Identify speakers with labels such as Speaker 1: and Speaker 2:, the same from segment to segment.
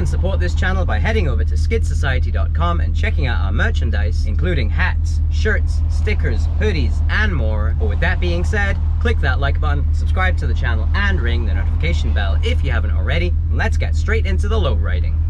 Speaker 1: can support this channel by heading over to skidsociety.com and checking out our merchandise, including hats, shirts, stickers, hoodies, and more. But with that being said, click that like button, subscribe to the channel, and ring the notification bell if you haven't already. Let's get straight into the lowriding. Jerry97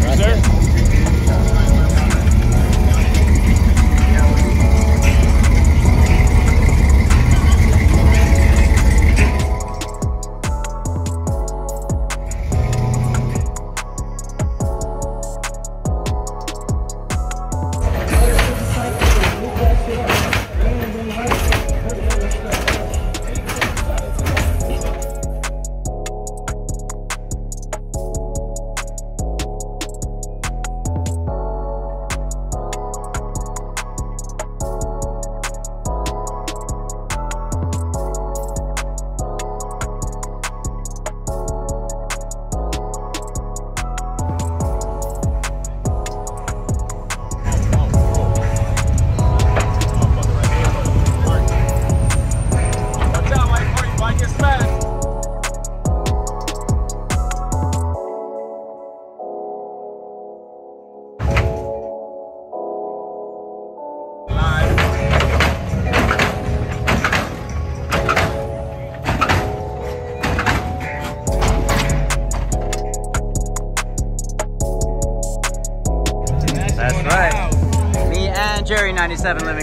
Speaker 1: Thank you, sir.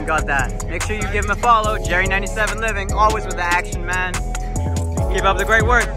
Speaker 1: Got that. Make sure you give him a follow. Jerry97 Living, always with the action, man. Keep up the great work.